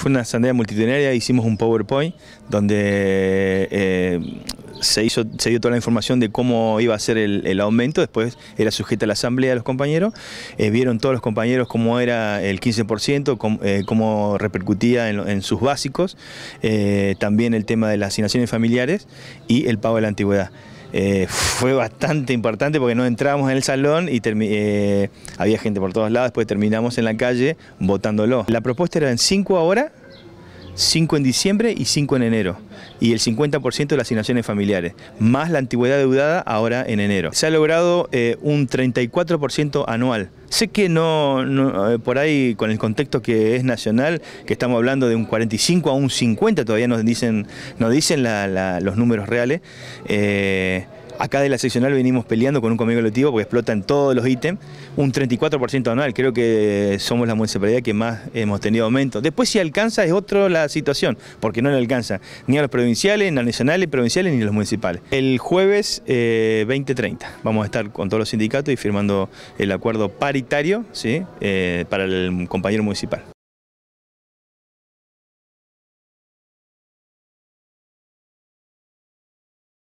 Fue una asamblea multitudinaria, hicimos un PowerPoint donde eh, se, hizo, se dio toda la información de cómo iba a ser el, aumento, después era sujeta a la asamblea de los compañeros, eh, vieron todos los compañeros cómo era el 15%, eh, cómo, repercutía en, sus básicos, también el tema de las asignaciones familiares y el pago de la antigüedad. Fue bastante importante porque no entrábamos en el salón y había gente por todos lados, después terminamos en la calle votándolo. La propuesta era en 5 horas 5 en diciembre y 5 en enero. Y el 50% de las asignaciones familiares, más la antigüedad deudada ahora en enero. Se ha logrado eh, un 34% anual. Sé que no, eh, por ahí con el contexto que es nacional, que estamos hablando de un 45 a un 50, todavía nos dicen, nos dicen los números reales. Eh, Acá de la seccional venimos peleando con un convenio colectivo porque explotan todos los ítems, un 34% anual, creo que somos la municipalidad que más hemos tenido aumento. Después si alcanza es otra la situación, porque no le alcanza ni a los provinciales, ni a los nacionales, provinciales, ni a los municipales. El jueves 2030 eh, vamos a estar con todos los sindicatos y firmando el acuerdo paritario. Eh, para el compañero municipal.